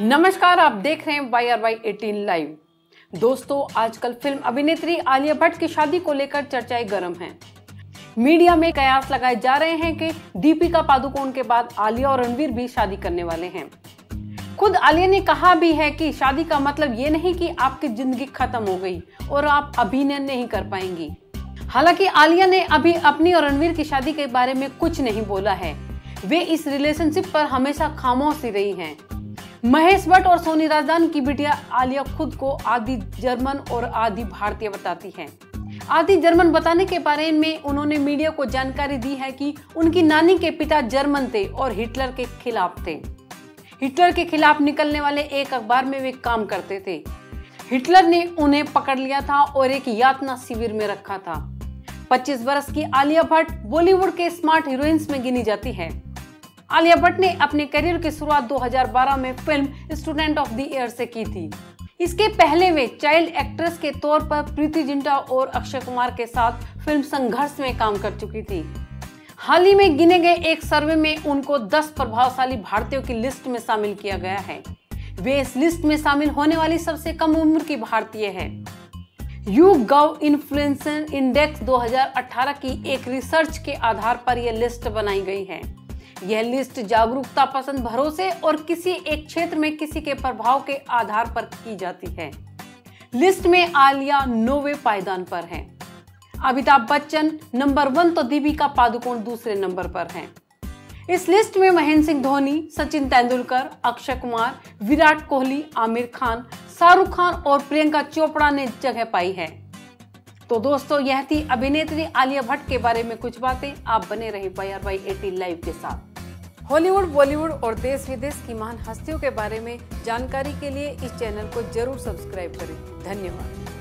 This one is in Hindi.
नमस्कार, आप देख रहे हैं Y R Y eighteen live दोस्तों, आजकल फ़िल्म अभिनेत्री आलिया भट्ट की शादी को लेकर चर्चाएँ गर्म हैं। मीडिया में कयास लगाए जा रहे हैं कि दीपिका पादुकोण के बाद आलिया और रणवीर भी शादी करने वाले हैं। खुद आलिया ने कहा भी है कि शादी का मतलब ये नहीं कि आपकी ज़िंदगी खत्म हो गई और आप अभिनय नहीं कर पाएँगी। हालाँकि आलिया ने अभी अपनी और रणवीर की शादी के बारे में कुछ नहीं बोला है। वे इस रिलेशनशिप पर हमेशा खामोश ही रही हैं। महेश भट्ट और सोनी राजदान की बिटिया आलिया खुद को आदि जर्मन और आदि भारतीय बताती हैं। आदि जर्मन बताने के बारे में उन्होंने मीडिया को जानकारी दी है कि उनकी नानी के पिता जर्मन थे और हिटलर के खिलाफ थे। हिटलर के खिलाफ निकलने वाले एक अखबार में वे काम करते थे। हिटलर ने उन्हें पकड़ लिया था और एक यातना शिविर में रखा था। 25 वर्ष की आलिया भट्ट बॉलीवुड के स्मार्ट हीरोइंस में गिनी जाती है। आलिया भट्ट ने अपने करियर की शुरुआत 2012 में film student of the year से की थी। इसके पहले वे चाइल्ड एक्ट्रेस के तौर पर प्रीति जिंटा और अक्षय कुमार के साथ फ़िल्म संघर्ष में काम कर चुकी थी। हाल ही में गिने गए एक सर्वे में उनको 10 प्रभावशाली भारतीयों की लिस्ट में शामिल किया गया है। वे इस लिस्ट में शामिल होने वाली सबसे कम उम्र की भारतीय है। यू गव इन्फ्लुएंसर इंडेक्स 2018 की एक रिसर्च के आधार पर यह लिस्ट बनाई गई है। यह लिस्ट जागरूकता, पसंद, भरोसे और किसी एक क्षेत्र में किसी के प्रभाव के आधार पर की जाती है। लिस्ट में आलिया नोवे पायदान पर है। अमिताभ बच्चन नंबर वन तो दीपिका पादुकोण दूसरे नंबर पर हैं। इस लिस्ट में महेंद्र सिंह धोनी, सचिन तेंदुलकर, अक्षय कुमार, विराट कोहली, आमिर खान, शाहरुख खान और प्रियंका चोपड़ा ने जगह पाई है। तो दोस्तों, यह थी अभिनेत्री आलिया भट्ट के बारे में कुछ बातें। आप बने रहे Y R Y eighteen live के साथ। हॉलीवुड, बॉलीवुड और देश विदेश की महान हस्तियों के बारे में जानकारी के लिए इस चैनल को ज़रूर सब्सक्राइब करें। धन्यवाद।